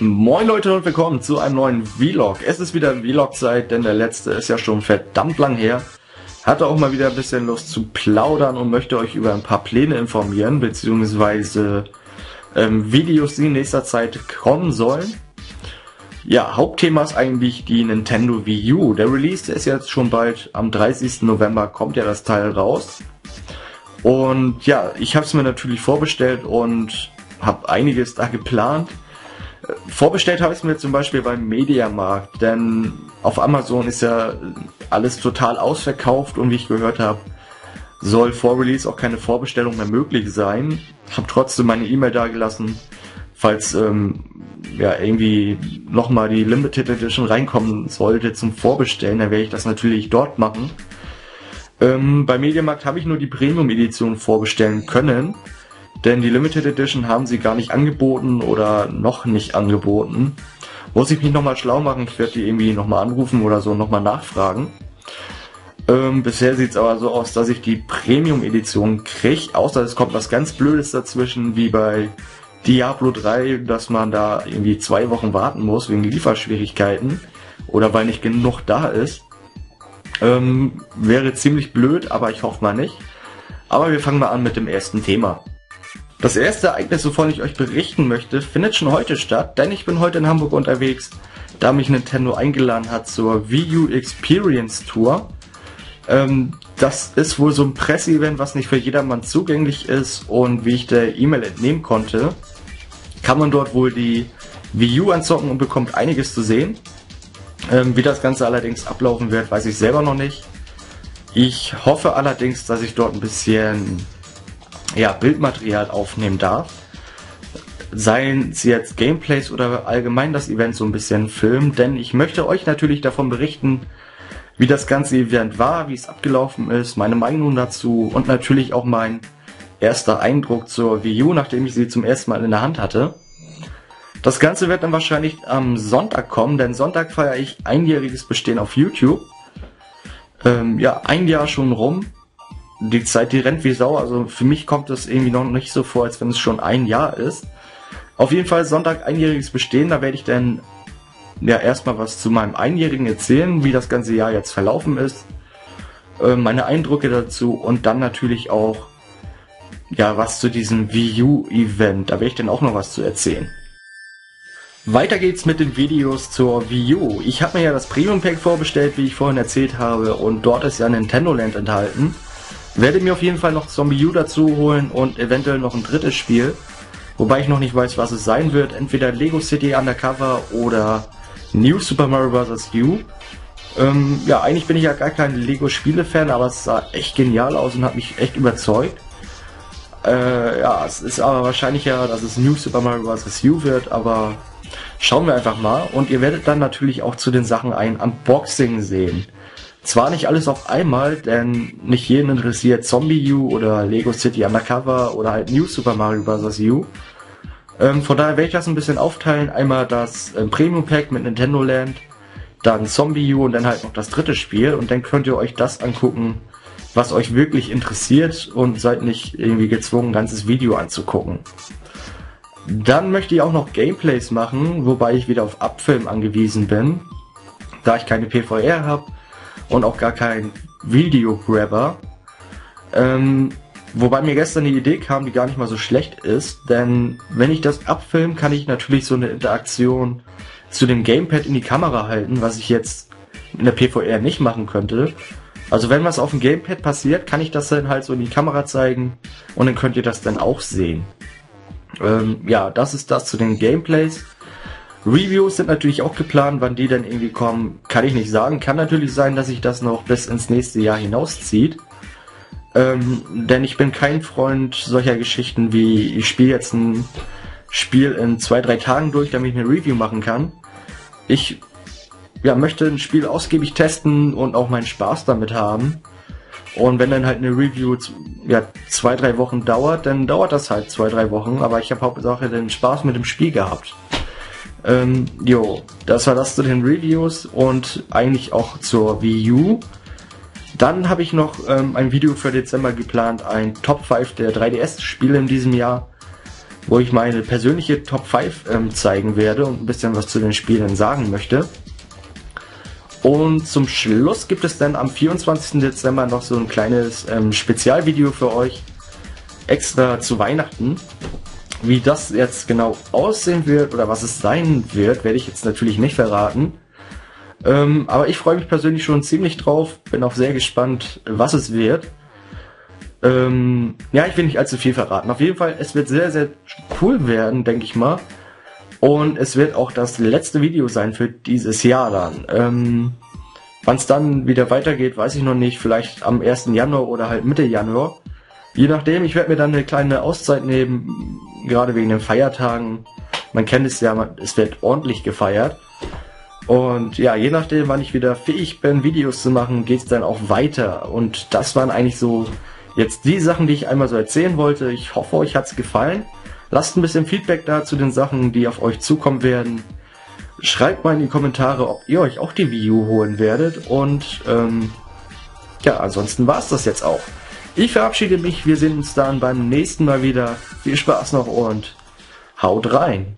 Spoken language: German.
Moin Leute und willkommen zu einem neuen Vlog. Es ist wieder Vlog-Zeit, denn der letzte ist ja schon verdammt lang her. Hatte auch mal wieder ein bisschen Lust zu plaudern und möchte euch über ein paar Pläne informieren, beziehungsweise ähm, Videos, die in nächster Zeit kommen sollen. Ja, Hauptthema ist eigentlich die Nintendo Wii U. Der Release ist jetzt schon bald, am 30. November kommt ja das Teil raus. Und ja, ich habe es mir natürlich vorbestellt und habe einiges da geplant. Vorbestellt habe ich es mir zum Beispiel beim Mediamarkt, denn auf Amazon ist ja alles total ausverkauft und wie ich gehört habe, soll vor Release auch keine Vorbestellung mehr möglich sein. Ich habe trotzdem meine E-Mail dagelassen, falls ähm, ja irgendwie nochmal die Limited Edition reinkommen sollte zum Vorbestellen, dann werde ich das natürlich dort machen. Ähm, bei Mediamarkt habe ich nur die Premium Edition vorbestellen können. Denn die Limited Edition haben sie gar nicht angeboten oder noch nicht angeboten. Muss ich mich nochmal schlau machen, ich werde die irgendwie nochmal anrufen oder so nochmal nachfragen. Ähm, bisher sieht es aber so aus, dass ich die Premium Edition kriege, außer es kommt was ganz Blödes dazwischen, wie bei Diablo 3, dass man da irgendwie zwei Wochen warten muss wegen Lieferschwierigkeiten oder weil nicht genug da ist. Ähm, wäre ziemlich blöd, aber ich hoffe mal nicht. Aber wir fangen mal an mit dem ersten Thema. Das erste Ereignis, wovon ich euch berichten möchte, findet schon heute statt, denn ich bin heute in Hamburg unterwegs, da mich Nintendo eingeladen hat zur Wii U Experience Tour. Ähm, das ist wohl so ein Presseevent, was nicht für jedermann zugänglich ist und wie ich der E-Mail entnehmen konnte, kann man dort wohl die Wii U anzocken und bekommt einiges zu sehen. Ähm, wie das Ganze allerdings ablaufen wird, weiß ich selber noch nicht. Ich hoffe allerdings, dass ich dort ein bisschen ja, Bildmaterial aufnehmen darf. Seien sie jetzt Gameplays oder allgemein das Event so ein bisschen filmen, denn ich möchte euch natürlich davon berichten, wie das ganze Event war, wie es abgelaufen ist, meine Meinung dazu und natürlich auch mein erster Eindruck zur Wii U, nachdem ich sie zum ersten Mal in der Hand hatte. Das Ganze wird dann wahrscheinlich am Sonntag kommen, denn Sonntag feiere ich einjähriges Bestehen auf YouTube. Ähm, ja, ein Jahr schon rum die Zeit, die rennt wie Sau. Also für mich kommt es irgendwie noch nicht so vor, als wenn es schon ein Jahr ist. Auf jeden Fall Sonntag einjähriges Bestehen. Da werde ich dann ja erstmal was zu meinem Einjährigen erzählen, wie das ganze Jahr jetzt verlaufen ist. Äh, meine Eindrücke dazu und dann natürlich auch ja was zu diesem Wii U Event. Da werde ich dann auch noch was zu erzählen. Weiter geht's mit den Videos zur Wii U. Ich habe mir ja das Premium Pack vorbestellt, wie ich vorhin erzählt habe, und dort ist ja Nintendo Land enthalten. Werde mir auf jeden Fall noch Zombie U dazu holen und eventuell noch ein drittes Spiel. Wobei ich noch nicht weiß, was es sein wird. Entweder Lego City Undercover oder New Super Mario Bros. U. Ähm, ja, eigentlich bin ich ja gar kein Lego-Spiele-Fan, aber es sah echt genial aus und hat mich echt überzeugt. Äh, ja, es ist aber wahrscheinlich ja, dass es New Super Mario Bros. U wird, aber schauen wir einfach mal. Und ihr werdet dann natürlich auch zu den Sachen ein Unboxing sehen. Zwar nicht alles auf einmal, denn nicht jeden interessiert Zombie U oder Lego City Undercover oder halt New Super Mario Bros. U. Ähm, von daher werde ich das ein bisschen aufteilen. Einmal das ähm, Premium Pack mit Nintendo Land, dann Zombie U und dann halt noch das dritte Spiel. Und dann könnt ihr euch das angucken, was euch wirklich interessiert und seid nicht irgendwie gezwungen, ein ganzes Video anzugucken. Dann möchte ich auch noch Gameplays machen, wobei ich wieder auf Abfilm angewiesen bin, da ich keine PVR habe und auch gar kein Videograbber. Ähm, wobei mir gestern die Idee kam, die gar nicht mal so schlecht ist, denn wenn ich das abfilme, kann ich natürlich so eine Interaktion zu dem Gamepad in die Kamera halten, was ich jetzt in der PVR nicht machen könnte. Also wenn was auf dem Gamepad passiert, kann ich das dann halt so in die Kamera zeigen und dann könnt ihr das dann auch sehen. Ähm, ja, das ist das zu den Gameplays. Reviews sind natürlich auch geplant, wann die dann irgendwie kommen, kann ich nicht sagen. Kann natürlich sein, dass sich das noch bis ins nächste Jahr hinauszieht. Ähm, denn ich bin kein Freund solcher Geschichten wie ich spiele jetzt ein Spiel in zwei, drei Tagen durch, damit ich eine Review machen kann. Ich ja, möchte ein Spiel ausgiebig testen und auch meinen Spaß damit haben. Und wenn dann halt eine Review ja, zwei, drei Wochen dauert, dann dauert das halt zwei, drei Wochen. Aber ich habe Hauptsache den Spaß mit dem Spiel gehabt. Ähm, jo, das war das zu den Reviews und eigentlich auch zur Wii U. Dann habe ich noch ähm, ein Video für Dezember geplant, ein Top 5 der 3DS-Spiele in diesem Jahr, wo ich meine persönliche Top 5 ähm, zeigen werde und ein bisschen was zu den Spielen sagen möchte. Und zum Schluss gibt es dann am 24. Dezember noch so ein kleines ähm, Spezialvideo für euch, extra zu Weihnachten. Wie das jetzt genau aussehen wird oder was es sein wird, werde ich jetzt natürlich nicht verraten. Ähm, aber ich freue mich persönlich schon ziemlich drauf, bin auch sehr gespannt, was es wird. Ähm, ja, ich will nicht allzu viel verraten. Auf jeden Fall, es wird sehr, sehr cool werden, denke ich mal. Und es wird auch das letzte Video sein für dieses Jahr dann. Ähm, Wann es dann wieder weitergeht, weiß ich noch nicht. Vielleicht am 1. Januar oder halt Mitte Januar. Je nachdem, ich werde mir dann eine kleine Auszeit nehmen, gerade wegen den Feiertagen. Man kennt es ja, es wird ordentlich gefeiert. Und ja, je nachdem, wann ich wieder fähig bin, Videos zu machen, geht es dann auch weiter. Und das waren eigentlich so jetzt die Sachen, die ich einmal so erzählen wollte. Ich hoffe, euch hat's gefallen. Lasst ein bisschen Feedback da zu den Sachen, die auf euch zukommen werden. Schreibt mal in die Kommentare, ob ihr euch auch die Wii U holen werdet. Und ähm, ja, ansonsten war's das jetzt auch. Ich verabschiede mich. Wir sehen uns dann beim nächsten Mal wieder. Viel Spaß noch und haut rein.